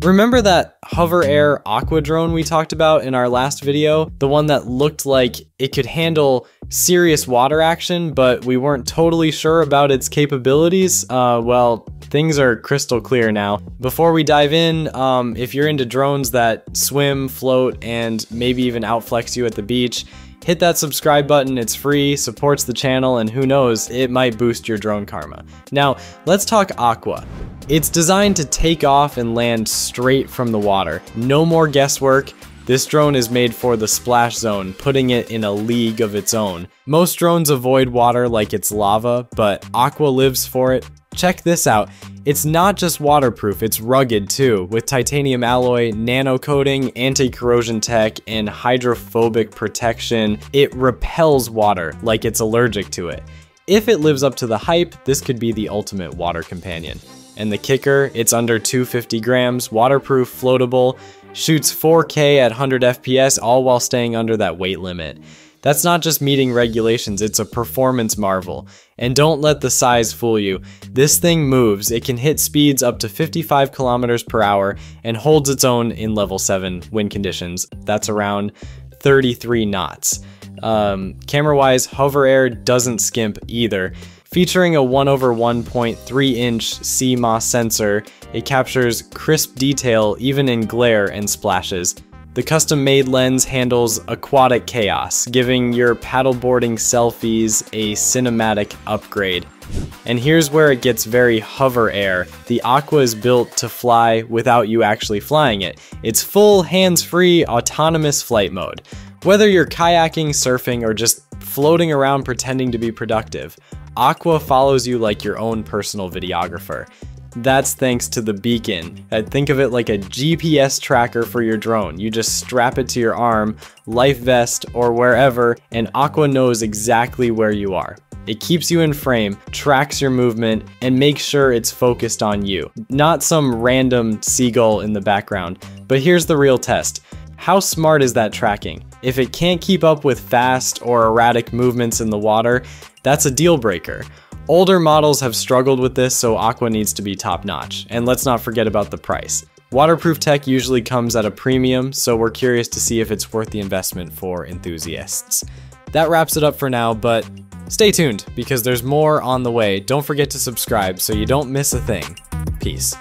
Remember that HoverAir Aqua drone we talked about in our last video? The one that looked like it could handle serious water action, but we weren't totally sure about its capabilities? Uh, well, things are crystal clear now. Before we dive in, um, if you're into drones that swim, float, and maybe even outflex you at the beach, hit that subscribe button, it's free, supports the channel, and who knows, it might boost your drone karma. Now, let's talk Aqua. It's designed to take off and land straight from the water. No more guesswork. This drone is made for the splash zone, putting it in a league of its own. Most drones avoid water like it's lava, but Aqua lives for it. Check this out. It's not just waterproof, it's rugged too, with titanium alloy, nano coating, anti-corrosion tech, and hydrophobic protection. It repels water like it's allergic to it. If it lives up to the hype, this could be the ultimate water companion. And the kicker, it's under 250 grams, waterproof, floatable, shoots 4K at 100 FPS, all while staying under that weight limit. That's not just meeting regulations, it's a performance marvel. And don't let the size fool you. This thing moves, it can hit speeds up to 55 kilometers per hour and holds its own in level 7 wind conditions. That's around 33 knots. Um, camera wise, HoverAir doesn't skimp either. Featuring a 1 over 1.3 inch CMOS sensor, it captures crisp detail even in glare and splashes. The custom made lens handles aquatic chaos, giving your paddleboarding selfies a cinematic upgrade. And here's where it gets very HoverAir. The Aqua is built to fly without you actually flying it. It's full hands-free autonomous flight mode. Whether you're kayaking, surfing, or just floating around pretending to be productive, Aqua follows you like your own personal videographer. That's thanks to the beacon. Uh, think of it like a GPS tracker for your drone. You just strap it to your arm, life vest, or wherever, and Aqua knows exactly where you are. It keeps you in frame, tracks your movement, and makes sure it's focused on you, not some random seagull in the background. But here's the real test. How smart is that tracking? If it can't keep up with fast or erratic movements in the water, that's a deal breaker. Older models have struggled with this, so Aqua needs to be top notch. And let's not forget about the price. Waterproof tech usually comes at a premium, so we're curious to see if it's worth the investment for enthusiasts. That wraps it up for now, but stay tuned because there's more on the way. Don't forget to subscribe so you don't miss a thing. Peace.